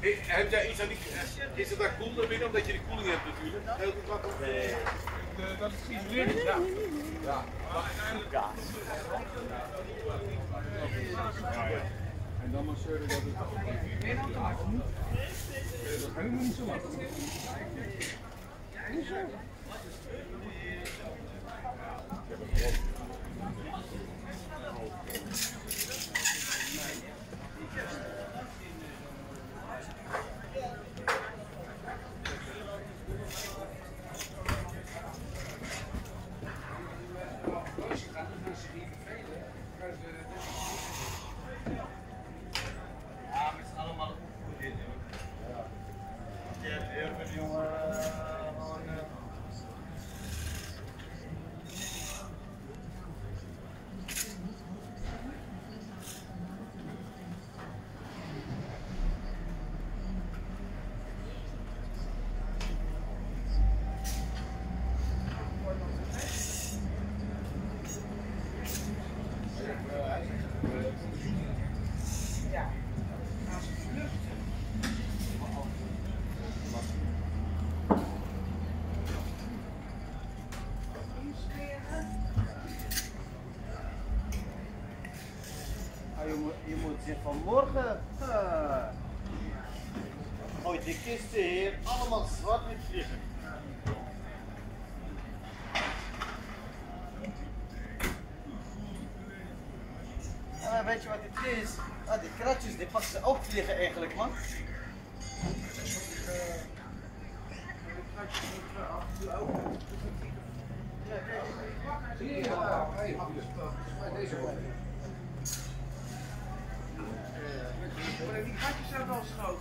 Eh, Heb jij iets aan die... eh, Is het daar koel binnen omdat je de koeling hebt natuurlijk? Nee. Dat is geïsoleerd. Ja. Ja. Ja. En dan maar zeuren dat het... Dat kan ik nog niet zo makkelijk. Ah, je, moet, je moet vanmorgen. Uh, gooit de kisten hier allemaal zwart met vliegen. Ah, weet je wat dit is? Ah, die kratjes, die passen ook vliegen eigenlijk, man. Deze wel. Die gatjes zijn wel schoon.